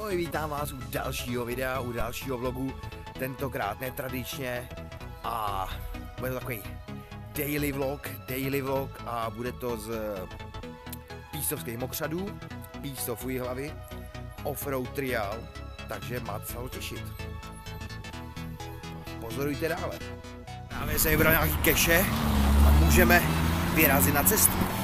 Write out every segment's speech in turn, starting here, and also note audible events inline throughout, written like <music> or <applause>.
Ahoj, vítám vás u dalšího videa, u dalšího vlogu, tentokrát netradičně a bude to takový daily vlog, daily vlog a bude to z písovských mokřadů, písov hlavy, offroad trial, takže máte se ho těšit. Pozorujte dále. Dáme se vybral nějaký keše a můžeme vyrazit na cestu.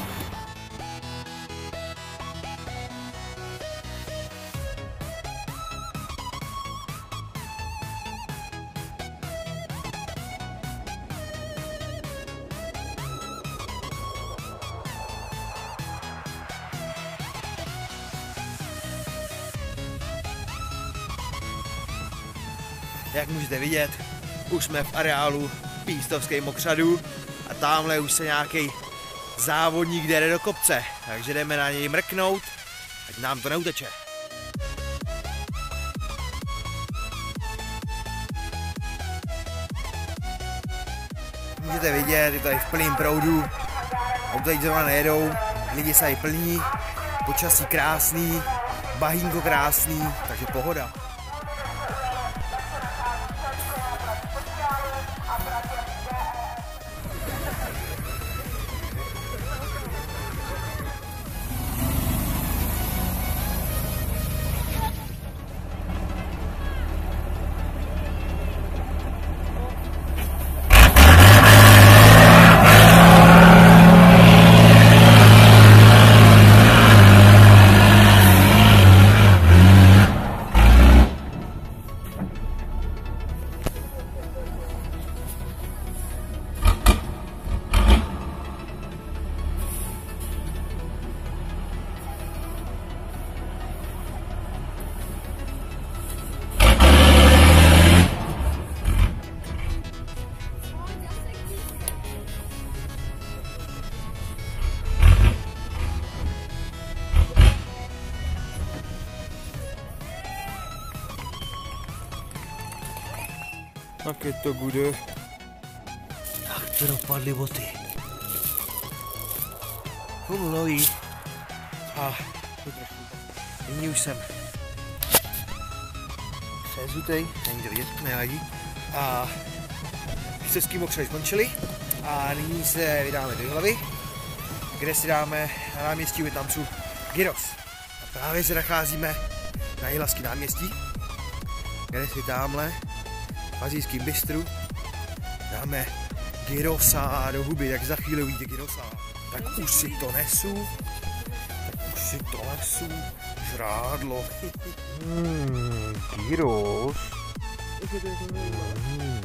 Jak můžete vidět, už jsme v areálu Pístovské mokřadu a tamhle už se nějaký závodník jde do kopce, takže jdeme na něj mrknout, ať nám to neuteče. Můžete vidět, je tady v plném proudu, teď zrovna nejedou, lidi se plní, počasí krásný, bahínko krásný, takže pohoda. Je to bude. Tak to dopadly boty. Půl nový. A to trošku. Nyní už jsem přezutej, není to vidět, nevadí. A český mokřady skončili a nyní se vydáme do hlavy, kde si dáme na náměstí Větnamců Gyros. A právě se nacházíme na Jihlavský náměstí, kde si tamhle v azijským bistru dáme gyrosa do huby, jak za chvíli uvidíte gyrosa. Tak už si to nesu, tak už si to nesu, žrádlo. Hmm, gyros. Hmm.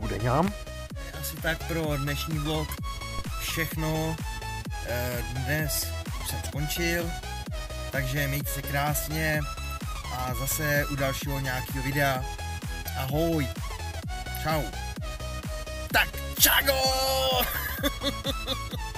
Bude ňám? Asi tak pro dnešní vlog všechno. Eh, Dnes jsem skončil, takže mějte se krásně a zase u dalšího nějakého videa. Ahoj. Čau. Tak, čago! <laughs>